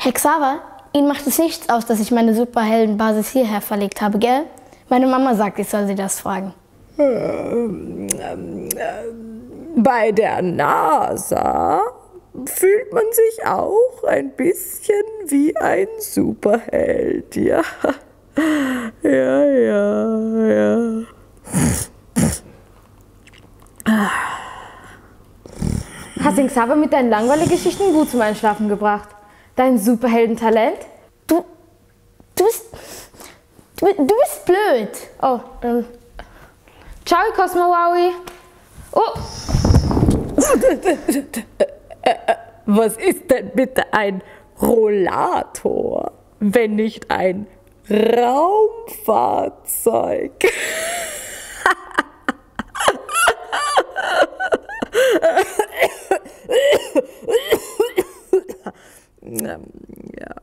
Herr Xaver, Ihnen macht es nichts aus, dass ich meine Superheldenbasis hierher verlegt habe, gell? Meine Mama sagt, ich soll Sie das fragen. Bei der NASA fühlt man sich auch ein bisschen wie ein Superheld, ja. Ja, ja, ja. Hast den Xaver mit deinen langweiligen Geschichten gut zum Einschlafen gebracht? Dein Superheldentalent? Du, du bist, du, du bist blöd. Oh, ähm. Ciao, Cosmo Wowie. Oh, Was ist denn bitte ein Rollator, wenn nicht ein Raumfahrzeug? Ähm, ja.